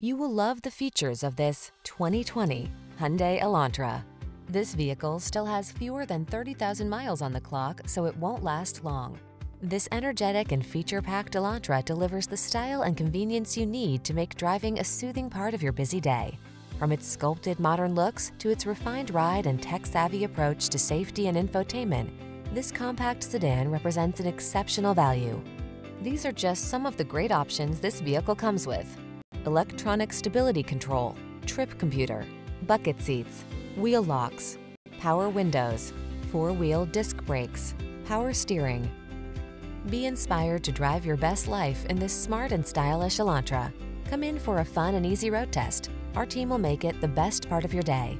You will love the features of this 2020 Hyundai Elantra. This vehicle still has fewer than 30,000 miles on the clock, so it won't last long. This energetic and feature-packed Elantra delivers the style and convenience you need to make driving a soothing part of your busy day. From its sculpted modern looks to its refined ride and tech-savvy approach to safety and infotainment, this compact sedan represents an exceptional value. These are just some of the great options this vehicle comes with. Electronic stability control, trip computer, bucket seats, wheel locks, power windows, four-wheel disc brakes, power steering. Be inspired to drive your best life in this smart and stylish Elantra. Come in for a fun and easy road test. Our team will make it the best part of your day.